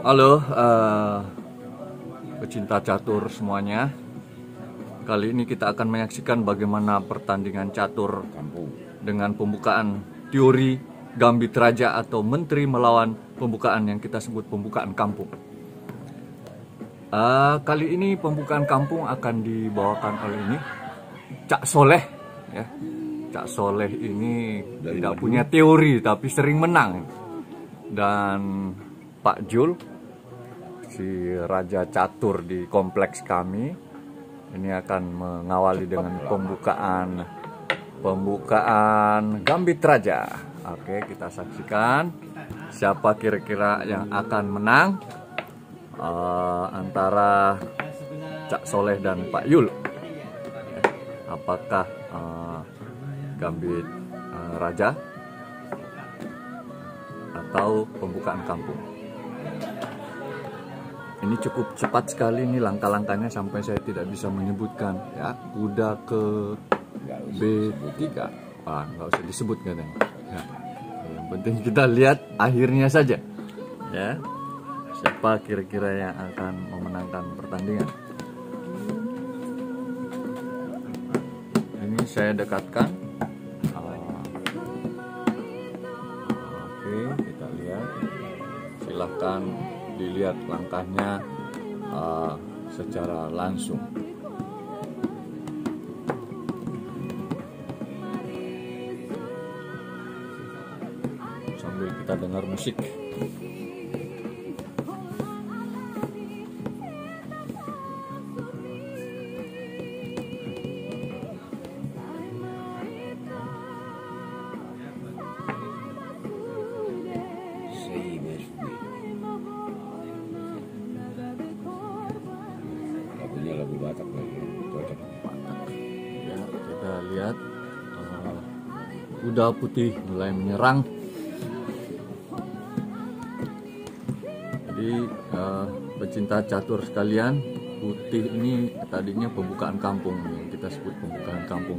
Halo, uh, pecinta catur semuanya. Kali ini kita akan menyaksikan bagaimana pertandingan catur kampung. dengan pembukaan teori Gambit Raja atau Menteri melawan pembukaan yang kita sebut pembukaan kampung. Uh, kali ini pembukaan kampung akan dibawakan oleh ini Cak Soleh, ya. Cak Soleh ini Dari tidak punya teori tapi sering menang. Dan Pak Jul, si Raja Catur di kompleks kami, ini akan mengawali dengan pembukaan pembukaan Gambit Raja. Oke, kita saksikan siapa kira-kira yang akan menang eh, antara Cak Soleh dan Pak Yul. Apakah eh, Gambit eh, Raja atau pembukaan kampung? Ini cukup cepat sekali ini langkah-langkahnya sampai saya tidak bisa menyebutkan ya. Kuda ke B3. Ah, nggak usah disebut katanya. Ya. Yang penting kita lihat akhirnya saja. Ya. Siapa kira-kira yang akan memenangkan pertandingan? Ini saya dekatkan. Ah. Oke, kita lihat. Silahkan dilihat langkahnya ah, secara langsung. sambil kita dengar musik. Kuda putih mulai menyerang. Jadi eh, pecinta catur sekalian, putih ini tadinya pembukaan kampung yang kita sebut pembukaan kampung.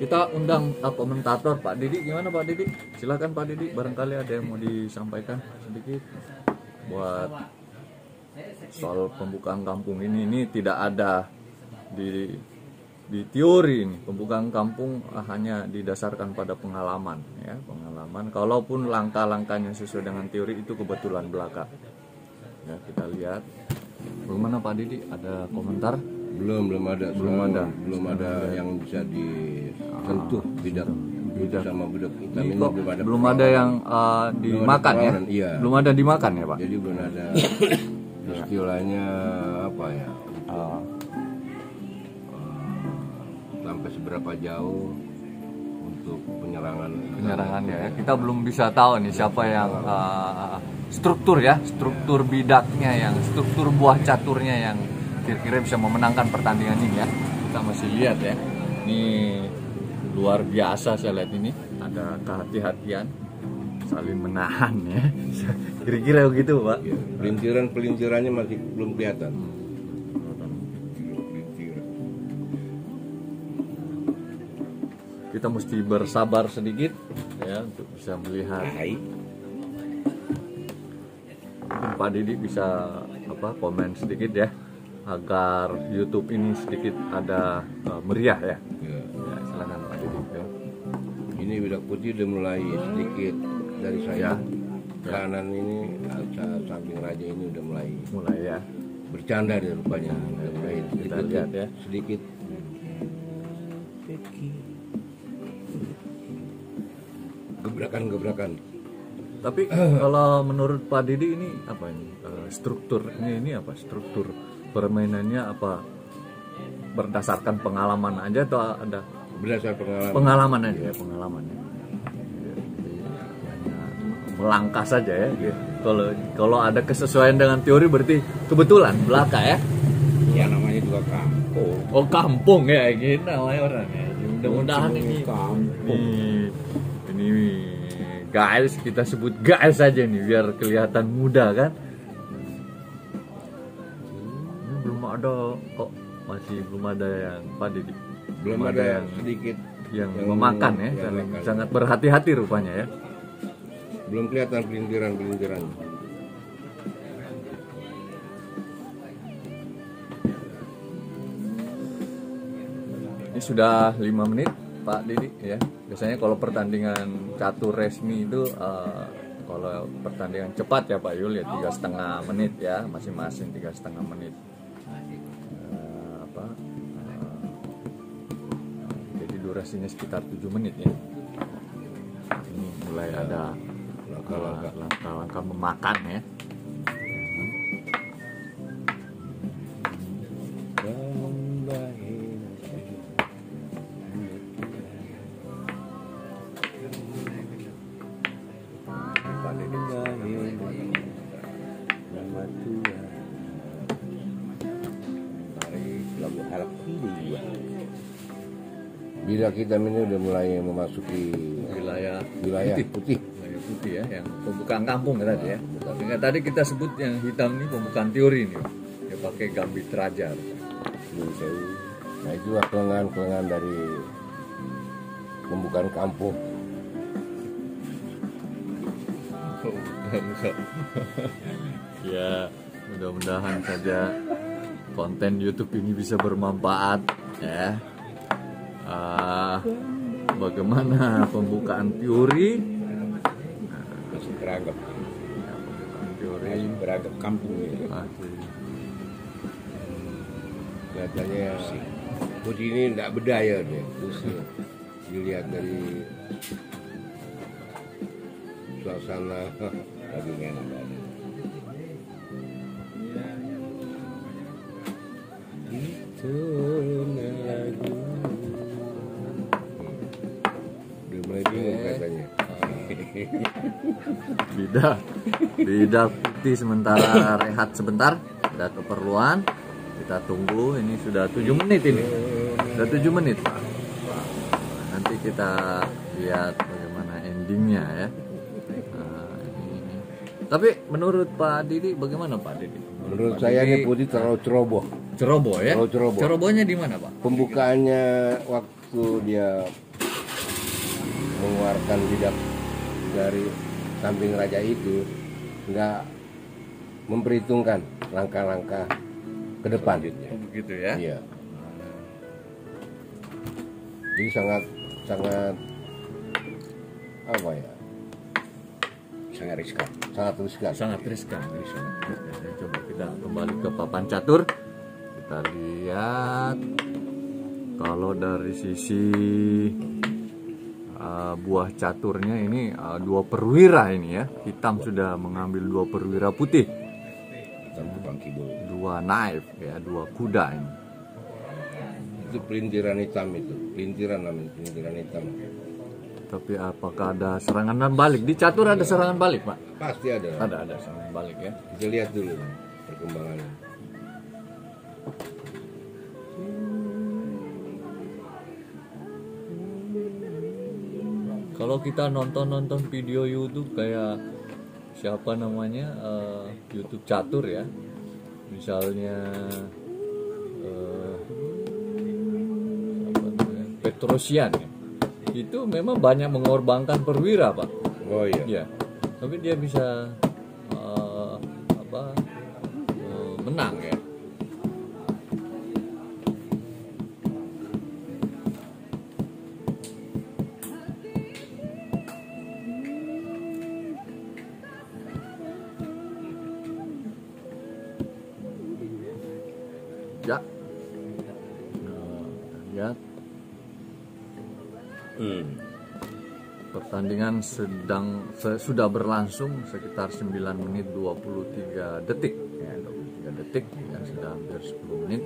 Kita undang uh, komentator Pak Didi gimana Pak Didi? Silakan Pak Didi barangkali ada yang mau disampaikan sedikit buat soal pembukaan kampung ini. Ini tidak ada di di teori ini. Pembukaan kampung ah, hanya didasarkan pada pengalaman ya pengalaman. Kalaupun langkah-langkahnya sesuai dengan teori itu kebetulan belaka. Ya kita lihat. Bagaimana Pak Didi? Ada komentar? Belum belum ada. Belum ada. belum ada yang bisa disentuh bidak bidak sama bidak hitam kok belum ada belum ada yang uh, dimakan ya? perlawanan, iya. belum ada dimakan ya Pak? Jadi belum ada istilahnya apa ya Ah, sampai seberapa jauh untuk penyerangan. Penyerangannya ya. Kita belum bisa tahu nih siapa yang uh, struktur ya struktur bidaknya yang struktur buah caturnya yang kira-kira bisa memenangkan pertandingan ini ya. Kita masih lihat ya. Ini luar biasa saya lihat ini. Ada kehati-hatian. Saling menahan ya. Kira-kira begitu pak. Ya, pelintiran pelintirannya masih belum kelihatan. Pelintiran. kita mesti bersabar sedikit ya untuk bisa melihat. Hai. Mungkin Pak Didi bisa apa komen sedikit ya. Agar YouTube ini sedikit ada uh, meriah. Ya, Ini bidak putih udah mulai sedikit dari saya. Kanan ini sa- samping raja ini udah mulai Mulai ya. bercanda deh rupanya. Udah mulai Kita sedikit, lihat ya. sedikit. Gebrakan-gebrakan. Tapi kalau menurut Pak Didi ini apa ini uh, strukturnya ini apa struktur permainannya apa berdasarkan pengalaman aja atau ada Berdasar pengalaman. pengalaman aja ya pengalaman ya. Ya, hanya melangkah saja ya. ya. Kalau kalau ada kesesuaian dengan teori berarti kebetulan belaka ya. Ya namanya juga kampung. Oh kampung ya gitu namanya orang ya. Mudah-mudahan ini kampung. ini, ini guys kita sebut guys aja nih biar kelihatan muda kan. Ini belum ada kok masih belum ada yang Pak Didi belum ada yang sedikit yang, Yang memakan ya yang makan. sangat berhati-hati rupanya ya. Belum kelihatan pelintiran-pelintiran ini sudah lima menit Pak Didi ya. Biasanya kalau pertandingan catur resmi itu eh, kalau pertandingan cepat ya Pak Yul ya tiga setengah menit ya masing-masing tiga setengah menit durasinya sekitar 7 menit ya. Ini mulai ada Langkah-langkah. memakan ya Bila kita ini udah mulai memasuki wilayah wilayah putih. putih, Wilayah putih ya, yang pembukaan kampung ya tadi ya. Sehingga tadi kita sebut yang hitam ini pembukaan teori nih, ya pakai gambit raja. Nah itulah kelengahan-kelengahan dari pembukaan kampung. ya, mudah-mudahan saja konten YouTube ini bisa bermanfaat ya. Ah, bagaimana pembukaan teori? Masih beragam, Ya, pembukaan teori. masih beragam kampung ini. Masih Kelihatannya putih ini tidak berdaya deh, khususnya dilihat dari suasana lagi enak Bida Bida putih sementara rehat sebentar. Ada keperluan. Kita tunggu. Ini sudah 7 menit ini. Sudah 7 menit. Nanti kita lihat bagaimana endingnya ya. Nah, ini. tapi menurut Pak Didi bagaimana Pak Didi? Menurut Pak saya Didi, ini putih terlalu ceroboh. ceroboh ya? Terlalu ceroboh. cerobohnya di mana Pak? Pembukaannya waktu dia mengeluarkan bidak dari samping raja itu nggak memperhitungkan langkah-langkah ke depan. oh, begitu ya Iya. Jadi sangat sangat apa ya? Sangat riskan. Sangat riskan. sangat riskan coba kita kembali ke papan catur kita lihat kalau dari sisi uh, buah caturnya ini uh, dua perwira ini ya hitam sudah mengambil dua perwira putih dua knife ya dua kuda ini Itu pelintiran hitam itu. Pelintiran namanya pelintiran hitam. tapi apakah ada serangan balik di catur ada serangan balik pak Pasti ada. ada ada serangan balik ya Kita lihat dulu perkembangannya. Kalau kita nonton-nonton video YouTube kayak siapa namanya eh, YouTube catur ya, misalnya namanya, Petrosian ya, itu memang banyak mengorbankan perwira pak, Oh iya. ya, tapi dia bisa eh, apa eh, menang ya. Ya. Lihat Hmm. pertandingan sedang se- sudah berlangsung sekitar 9 menit 23 detik ya 23 detik ya sudah hampir 10 menit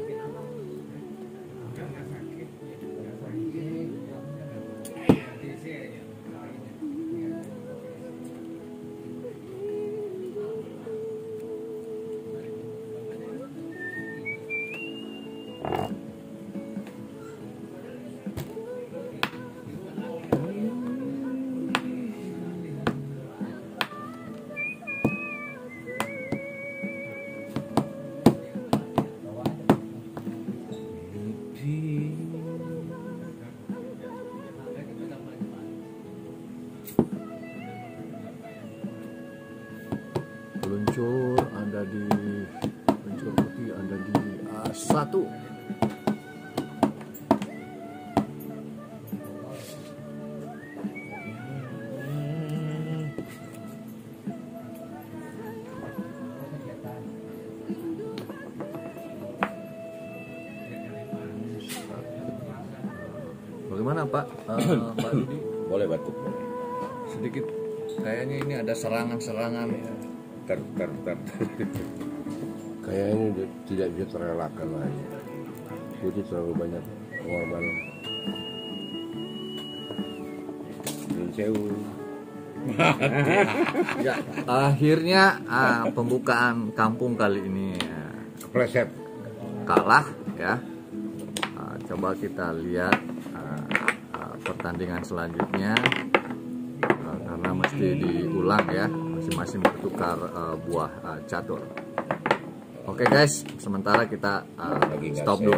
sepatu. Bagaimana Pak? Eh, Pak Didi? Boleh batuk. Sedikit kayaknya ini ada serangan-serangan. Ter, ter, ter. Kayaknya tidak bisa terelakkan lagi. Putih terlalu banyak pengorbanan. Sewu. Ya, akhirnya ah, pembukaan kampung kali ini Kepleset. kalah ya. Ah, coba kita lihat ah, ah, pertandingan selanjutnya Ah, karena mesti diulang ya, masing-masing bertukar ah, buah ah, catur. Oke guys, sementara kita nggak stop dulu.